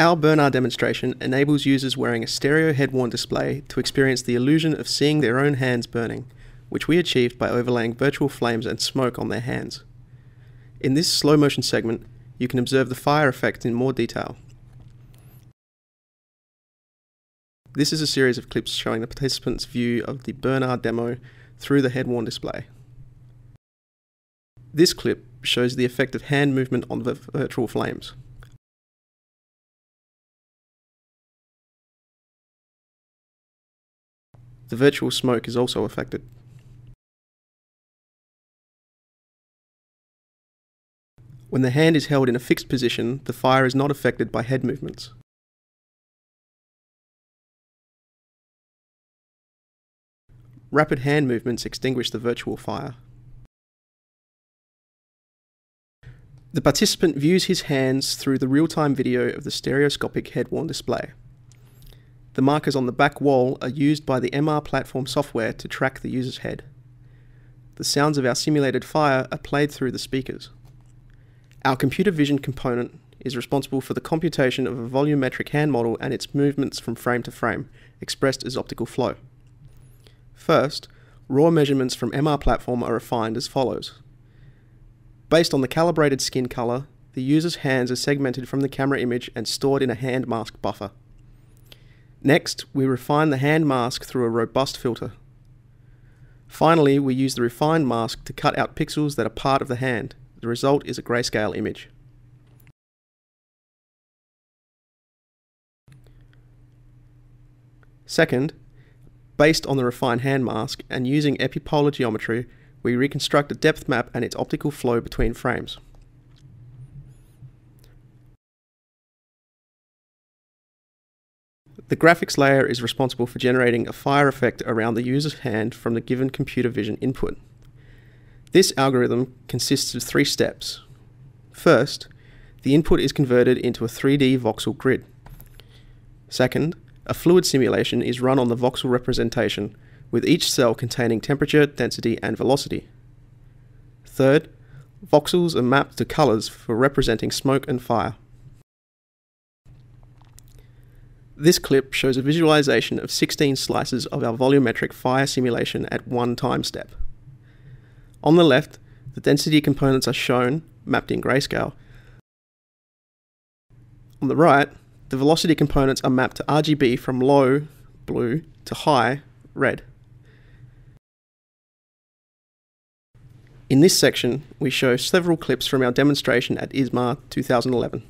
Our BurnAR demonstration enables users wearing a stereo head-worn display to experience the illusion of seeing their own hands burning, which we achieved by overlaying virtual flames and smoke on their hands. In this slow motion segment, you can observe the fire effect in more detail. This is a series of clips showing the participants' view of the BurnAR demo through the head-worn display. This clip shows the effect of hand movement on the virtual flames. The virtual smoke is also affected. When the hand is held in a fixed position, the fire is not affected by head movements. Rapid hand movements extinguish the virtual fire. The participant views his hands through the real-time video of the stereoscopic head-worn display. The markers on the back wall are used by the MR platform software to track the user's head. The sounds of our simulated fire are played through the speakers. Our computer vision component is responsible for the computation of a volumetric hand model and its movements from frame to frame, expressed as optical flow. First, raw measurements from MR platform are refined as follows. Based on the calibrated skin color, the user's hands are segmented from the camera image and stored in a hand mask buffer. Next, we refine the hand mask through a robust filter. Finally, we use the refined mask to cut out pixels that are part of the hand. The result is a grayscale image. Second, based on the refined hand mask and using epipolar geometry, we reconstruct a depth map and its optical flow between frames. The graphics layer is responsible for generating a fire effect around the user's hand from the given computer vision input. This algorithm consists of three steps. First, the input is converted into a 3D voxel grid. Second, a fluid simulation is run on the voxel representation, with each cell containing temperature, density, and velocity. Third, voxels are mapped to colors for representing smoke and fire. This clip shows a visualization of 16 slices of our volumetric fire simulation at one time step. On the left, the density components are shown, mapped in grayscale. On the right, the velocity components are mapped to RGB from low, blue, to high, red. In this section, we show several clips from our demonstration at ISMAR 2011.